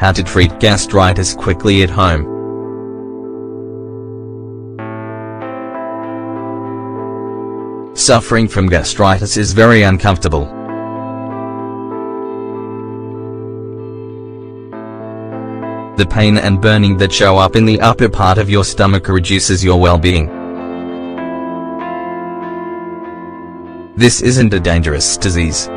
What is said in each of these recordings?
How to treat gastritis quickly at home. Suffering from gastritis is very uncomfortable. The pain and burning that show up in the upper part of your stomach reduces your well-being. This isn't a dangerous disease.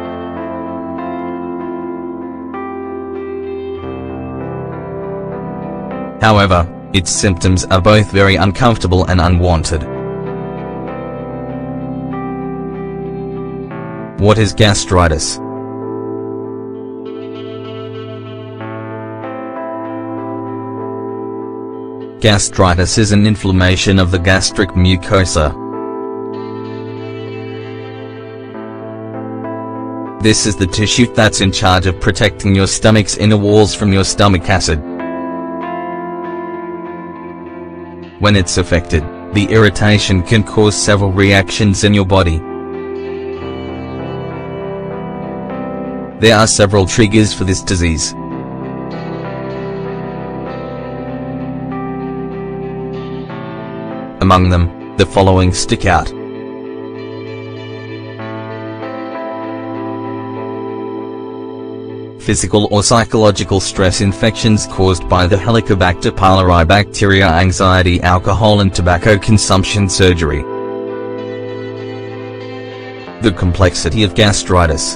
However, its symptoms are both very uncomfortable and unwanted. What is gastritis? Gastritis is an inflammation of the gastric mucosa. This is the tissue that's in charge of protecting your stomach's inner walls from your stomach acid. When it's affected, the irritation can cause several reactions in your body. There are several triggers for this disease. Among them, the following stick out. Physical or psychological stress infections caused by the Helicobacter pylori bacteria anxiety alcohol and tobacco consumption surgery. The complexity of gastritis.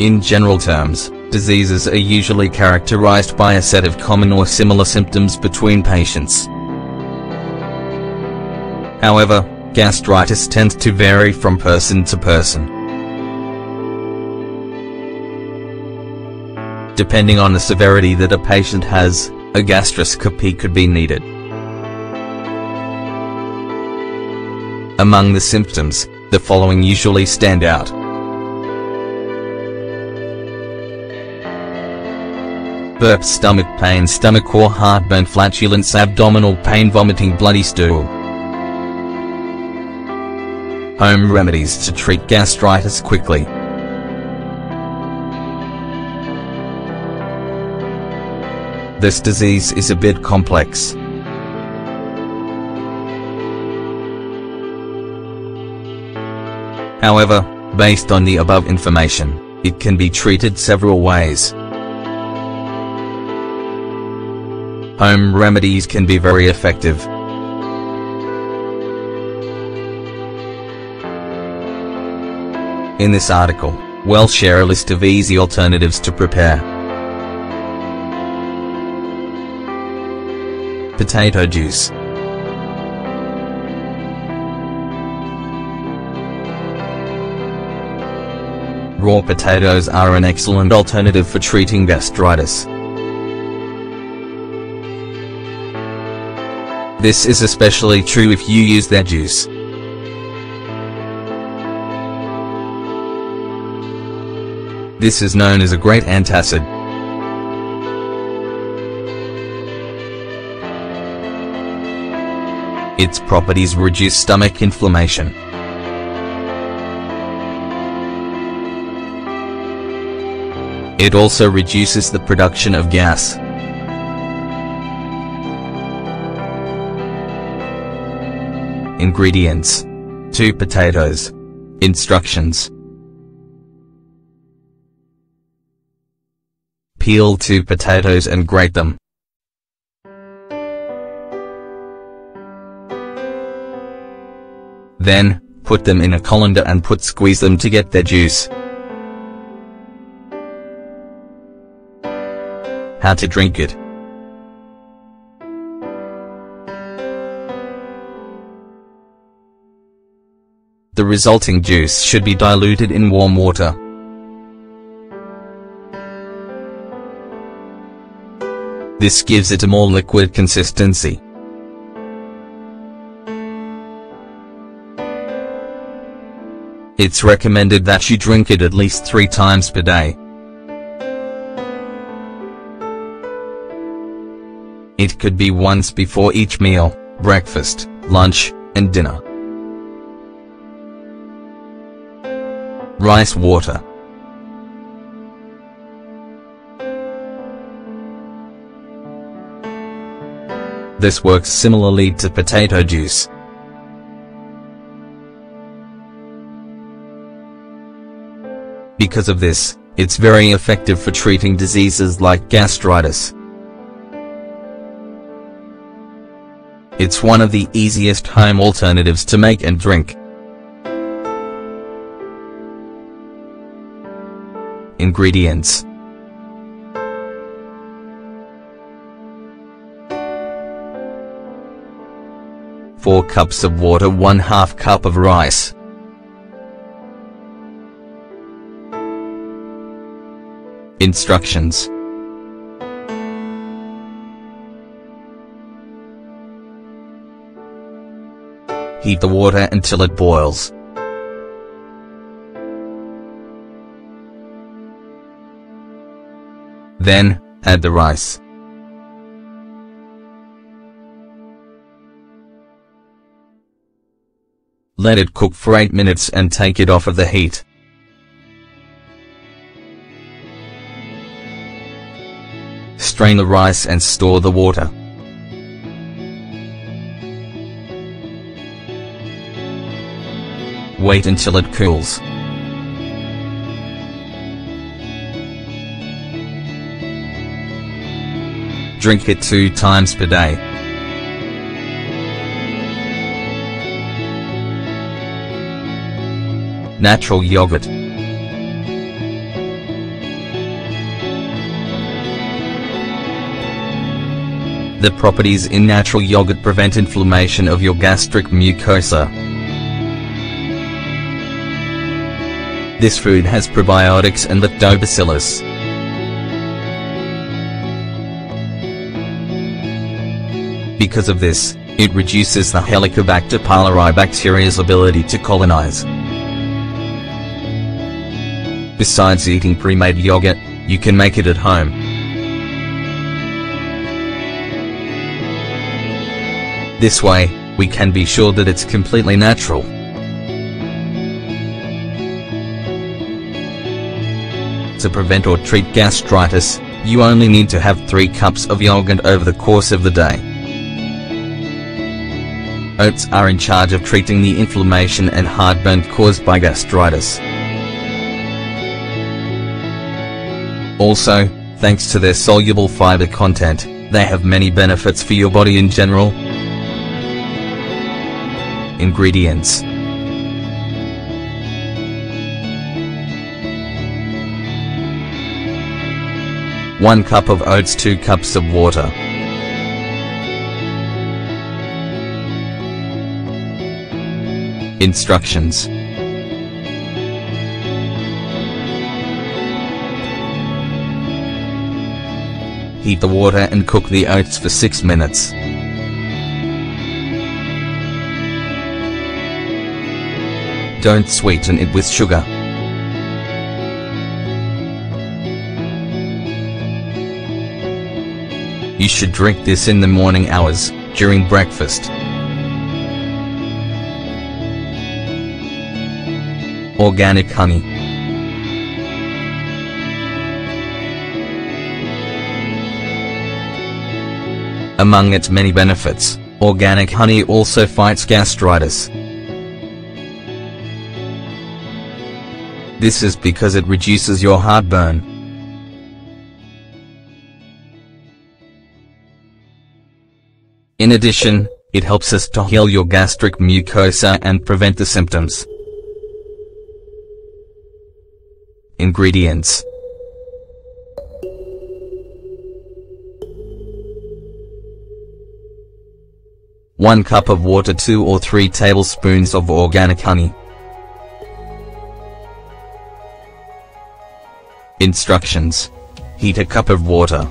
In general terms, diseases are usually characterized by a set of common or similar symptoms between patients. However, gastritis tends to vary from person to person. Depending on the severity that a patient has, a gastroscopy could be needed. Among the symptoms, the following usually stand out. burp stomach pain stomach or heartburn flatulence abdominal pain vomiting bloody stool. Home remedies to treat gastritis quickly. This disease is a bit complex. However, based on the above information, it can be treated several ways. Home remedies can be very effective. In this article, we'll share a list of easy alternatives to prepare. Potato juice. Raw potatoes are an excellent alternative for treating gastritis. This is especially true if you use their juice. This is known as a great antacid. Its properties reduce stomach inflammation. It also reduces the production of gas. Ingredients 2 potatoes. Instructions Peel 2 potatoes and grate them. Then, put them in a colander and put squeeze them to get their juice. How to drink it. The resulting juice should be diluted in warm water. This gives it a more liquid consistency. It's recommended that you drink it at least three times per day. It could be once before each meal, breakfast, lunch, and dinner. Rice water. This works similarly to potato juice. Because of this, it's very effective for treating diseases like gastritis. It's one of the easiest home alternatives to make and drink. Ingredients Four cups of water 1 half cup of rice Instructions Heat the water until it boils. Then, add the rice. Let it cook for 8 minutes and take it off of the heat. Strain the rice and store the water. Wait until it cools. Drink it two times per day. Natural yogurt. The properties in natural yogurt prevent inflammation of your gastric mucosa. This food has probiotics and lactobacillus. Because of this, it reduces the Helicobacter pylori bacteria's ability to colonize. Besides eating pre-made yogurt, you can make it at home. This way, we can be sure that it's completely natural. To prevent or treat gastritis, you only need to have 3 cups of yogurt over the course of the day. Oats are in charge of treating the inflammation and heartburn caused by gastritis. Also, thanks to their soluble fiber content, they have many benefits for your body in general. Ingredients 1 cup of oats 2 cups of water. Instructions Heat the water and cook the oats for 6 minutes. Don't sweeten it with sugar. You should drink this in the morning hours, during breakfast. Organic honey. Among its many benefits, organic honey also fights gastritis. This is because it reduces your heartburn. In addition, it helps us to heal your gastric mucosa and prevent the symptoms. Ingredients One cup of water 2 or 3 tablespoons of organic honey. Instructions. Heat a cup of water.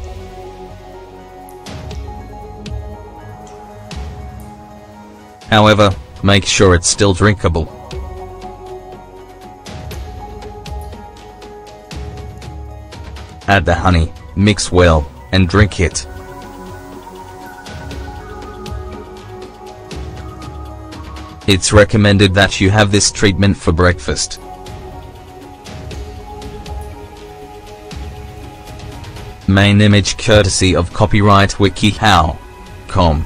However, make sure it's still drinkable. Add the honey, mix well, and drink it. It's recommended that you have this treatment for breakfast. Main image courtesy of copyright wikihow.com